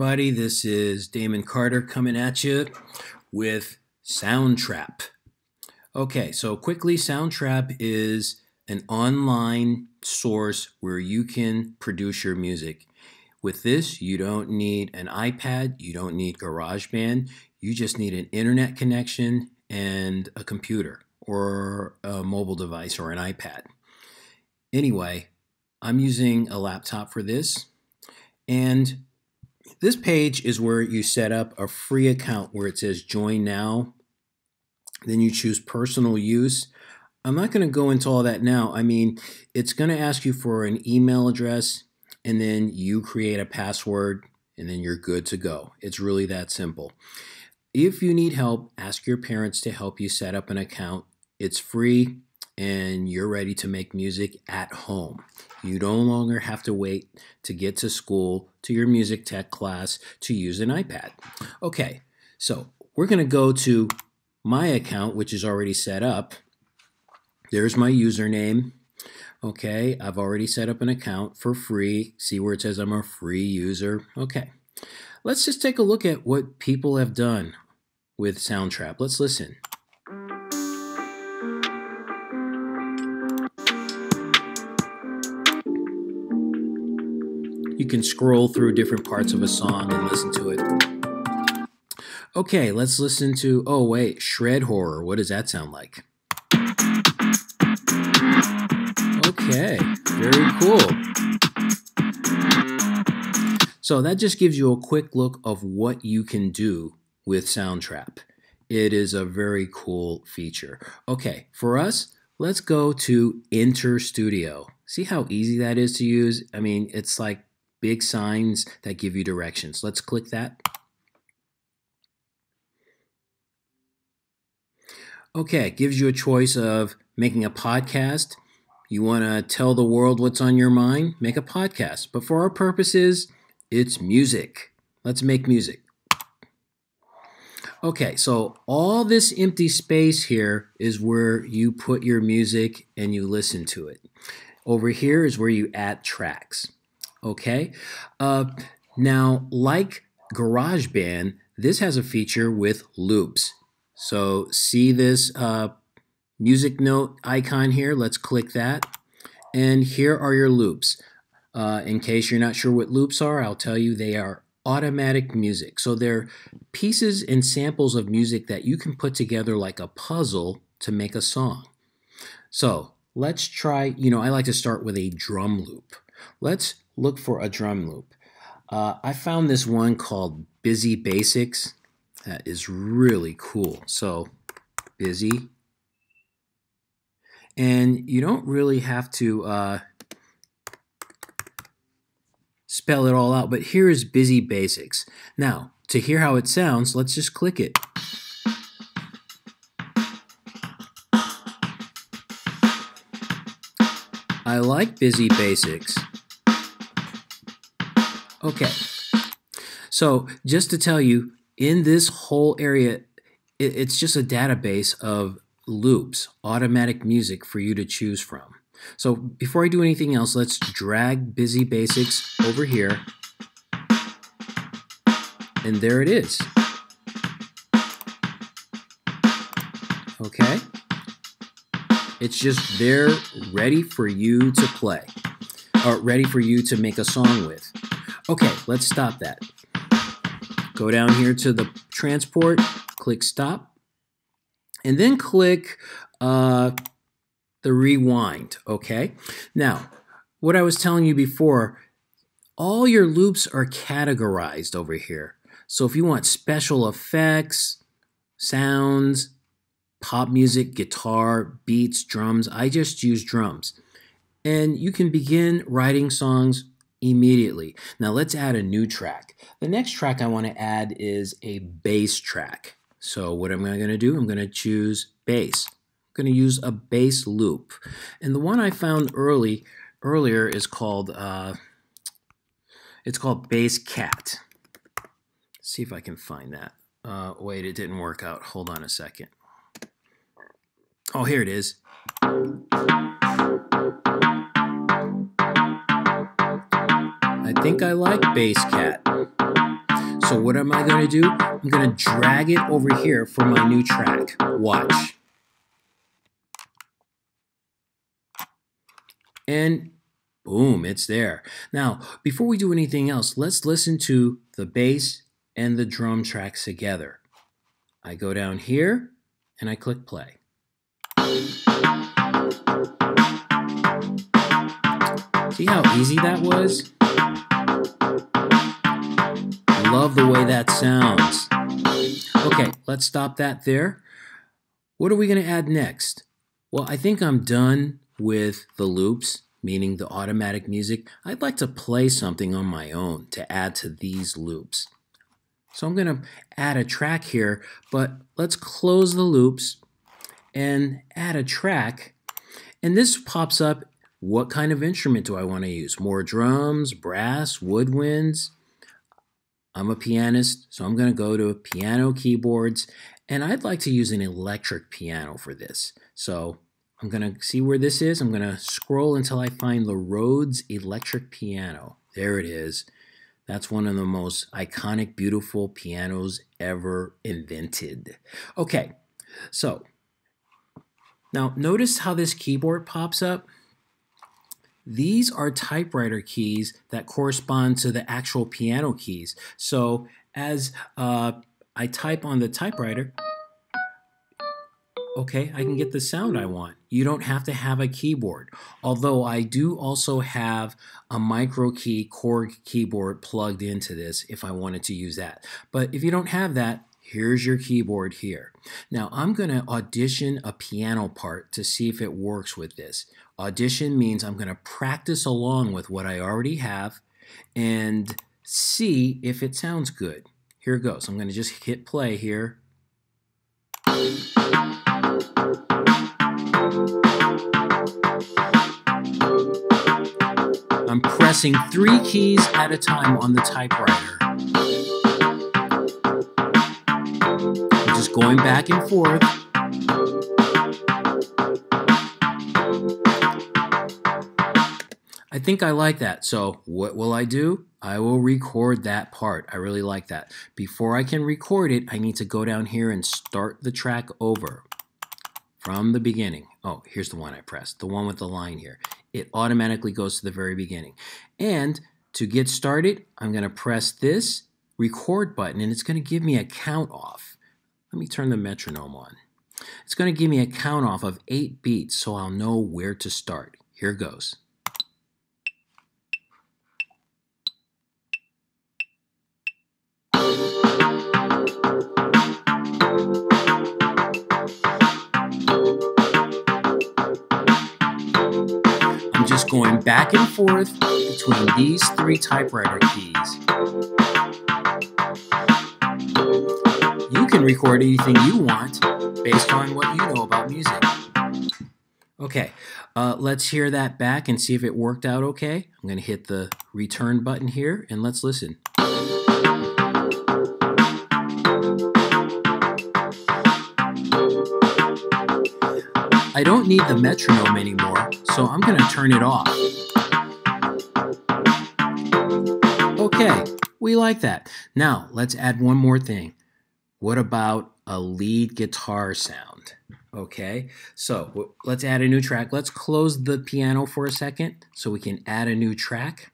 everybody. This is Damon Carter coming at you with Soundtrap. Okay, so quickly, Soundtrap is an online source where you can produce your music. With this, you don't need an iPad, you don't need GarageBand, you just need an internet connection and a computer or a mobile device or an iPad. Anyway, I'm using a laptop for this, and this page is where you set up a free account where it says join now. Then you choose personal use. I'm not going to go into all that now. I mean, it's going to ask you for an email address and then you create a password and then you're good to go. It's really that simple. If you need help, ask your parents to help you set up an account. It's free and you're ready to make music at home. You no longer have to wait to get to school, to your music tech class, to use an iPad. Okay, so we're going to go to my account, which is already set up. There's my username. Okay, I've already set up an account for free. See where it says I'm a free user. Okay, let's just take a look at what people have done with Soundtrap. Let's listen. You can scroll through different parts of a song and listen to it. Okay, let's listen to, oh wait, Shred Horror. What does that sound like? Okay, very cool. So that just gives you a quick look of what you can do with Soundtrap. It is a very cool feature. Okay, for us, let's go to Enter Studio. See how easy that is to use? I mean, it's like big signs that give you directions. Let's click that. Okay, it gives you a choice of making a podcast. You want to tell the world what's on your mind? Make a podcast. But for our purposes, it's music. Let's make music. Okay, so all this empty space here is where you put your music and you listen to it. Over here is where you add tracks. Okay. Uh, now, like GarageBand, this has a feature with loops. So see this uh, music note icon here? Let's click that. And here are your loops. Uh, in case you're not sure what loops are, I'll tell you they are automatic music. So they're pieces and samples of music that you can put together like a puzzle to make a song. So let's try, you know, I like to start with a drum loop. Let's look for a drum loop. Uh, I found this one called Busy Basics that is really cool. So, busy. And you don't really have to uh, spell it all out, but here is Busy Basics. Now, to hear how it sounds, let's just click it. I like Busy Basics. Okay. So, just to tell you, in this whole area, it's just a database of loops, automatic music for you to choose from. So, before I do anything else, let's drag Busy Basics over here. And there it is. Okay? It's just there ready for you to play, or ready for you to make a song with. Okay, let's stop that. Go down here to the transport, click stop, and then click uh, the rewind, okay? Now, what I was telling you before, all your loops are categorized over here. So if you want special effects, sounds, pop music, guitar, beats, drums, I just use drums. And you can begin writing songs immediately. Now let's add a new track. The next track I want to add is a bass track. So what am I going to do? I'm going to choose bass. I'm going to use a bass loop. And the one I found early earlier is called uh, it's called Bass Cat. Let's see if I can find that. Uh, wait, it didn't work out. Hold on a second. Oh, here it is. I think I like Bass Cat. So what am I going to do? I'm going to drag it over here for my new track. Watch. And boom, it's there. Now, before we do anything else, let's listen to the bass and the drum tracks together. I go down here and I click play. See how easy that was? Love the way that sounds. Okay, let's stop that there. What are we going to add next? Well, I think I'm done with the loops, meaning the automatic music. I'd like to play something on my own to add to these loops. So I'm going to add a track here, but let's close the loops and add a track. And this pops up, what kind of instrument do I want to use? More drums, brass, woodwinds? I'm a pianist, so I'm going to go to piano keyboards, and I'd like to use an electric piano for this. So I'm going to see where this is. I'm going to scroll until I find the Rhodes electric piano. There it is. That's one of the most iconic, beautiful pianos ever invented. Okay, so now notice how this keyboard pops up. These are typewriter keys that correspond to the actual piano keys. So as uh, I type on the typewriter, okay, I can get the sound I want. You don't have to have a keyboard. Although I do also have a micro key Korg keyboard plugged into this if I wanted to use that. But if you don't have that, here's your keyboard here. Now I'm going to audition a piano part to see if it works with this. Audition means I'm going to practice along with what I already have and see if it sounds good. Here goes. I'm going to just hit play here. I'm pressing three keys at a time on the typewriter. Going back and forth. I think I like that. So what will I do? I will record that part. I really like that. Before I can record it, I need to go down here and start the track over from the beginning. Oh, here's the one I pressed, the one with the line here it automatically goes to the very beginning. And to get started, I'm going to press this record button and it's going to give me a count off. Let me turn the metronome on. It's going to give me a count off of eight beats so I'll know where to start. Here goes. I'm just going back and forth between these three typewriter keys. Can record anything you want based on what you know about music. Okay, uh, let's hear that back and see if it worked out okay. I'm going to hit the return button here and let's listen. I don't need the metronome anymore, so I'm going to turn it off. Okay, we like that. Now, let's add one more thing. What about a lead guitar sound? Okay, so let's add a new track. Let's close the piano for a second so we can add a new track.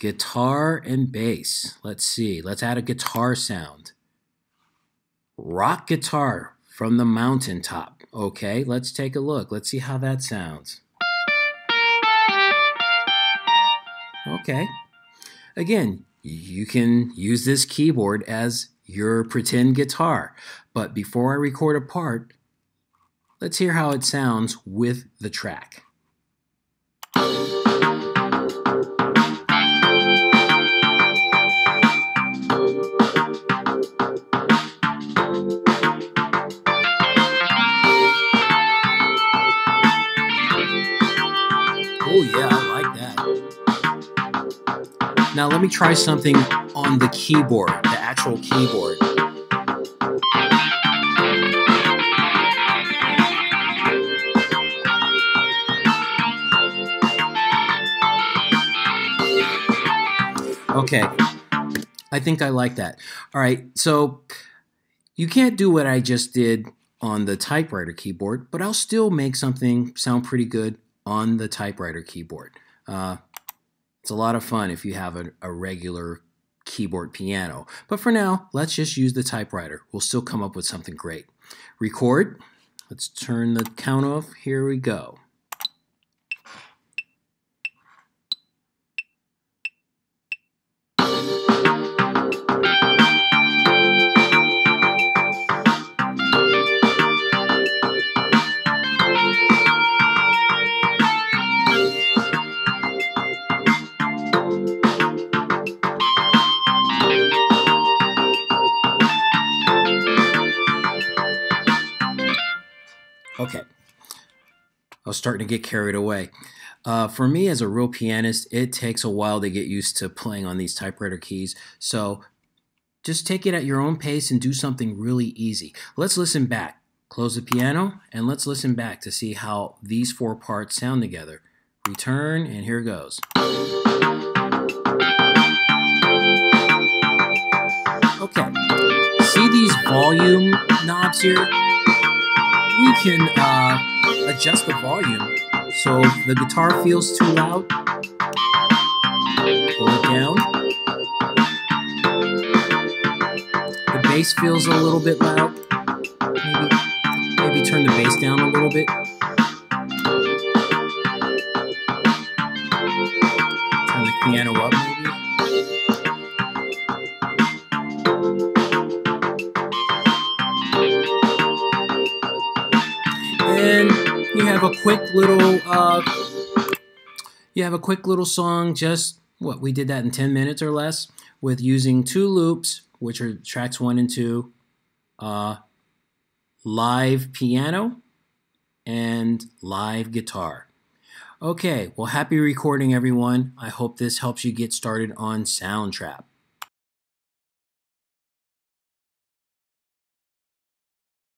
Guitar and bass. Let's see. Let's add a guitar sound. Rock guitar from the mountaintop. Okay, let's take a look. Let's see how that sounds. Okay. Again, you can use this keyboard as your pretend guitar. But before I record a part, let's hear how it sounds with the track. Oh yeah, I like that. Now let me try something on the keyboard, actual keyboard. Okay, I think I like that. All right, so you can't do what I just did on the typewriter keyboard, but I'll still make something sound pretty good on the typewriter keyboard. Uh, it's a lot of fun if you have a, a regular keyboard piano. But for now, let's just use the typewriter. We'll still come up with something great. Record. Let's turn the count off. Here we go. Okay. I was starting to get carried away. Uh, for me, as a real pianist, it takes a while to get used to playing on these typewriter keys. So just take it at your own pace and do something really easy. Let's listen back. Close the piano and let's listen back to see how these four parts sound together. Return, and here goes. Okay. See these volume knobs here? We can uh, adjust the volume. So the guitar feels too loud, pull it down. The bass feels a little bit loud. Maybe, maybe turn the bass down a little bit. Turn the piano up maybe. You have a quick little uh, you have a quick little song just what we did that in 10 minutes or less with using two loops which are tracks one and two uh, live piano and live guitar. Okay well happy recording everyone. I hope this helps you get started on soundtrap